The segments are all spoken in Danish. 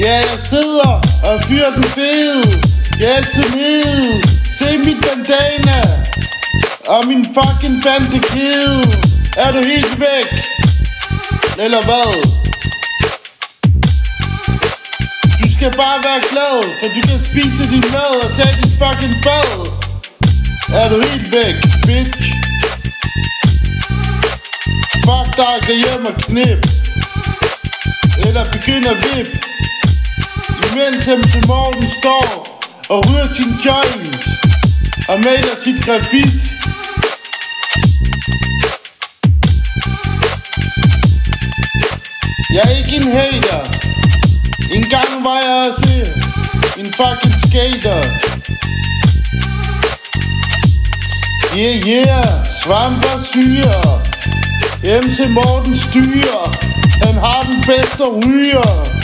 Ja, jeg sidder og fyrer den fede. Jeg er altid nede. Se mit bandana. Og min fucking bandekæde. Er du helt væk? Eller hvad? Du skal bare være glad, for du kan spise din mad og tage din fucking bad. Er du helt væk, bitch? Fuck dig, gå hjem og knip. Eller begynd at vip. Imens han til morgen står og ryger sin joint og maler sit grafit. Jeg er ikke en hater. En gang var jeg også en fucking skater. Yeah, yeah, svamp og syre. MC Morten styrer. Han har den bedste ryger.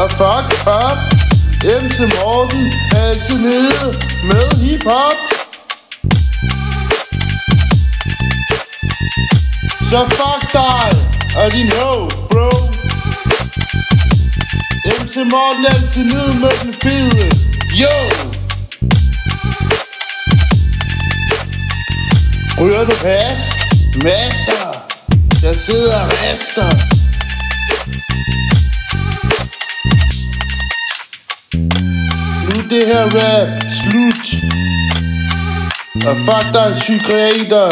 Og fuck up. MC Morten er altid nede med hiphop. Så fuck dig og din ho, bro. MC Morten er altid nede med den fede. Yo! Ryger du pas? Masser. Jeg sidder efter. Rap slut. Og fuck dig, psykiater.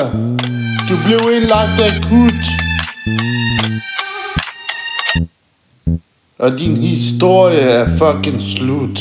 Du blev indlagt akut. Og din historie er fucking slut.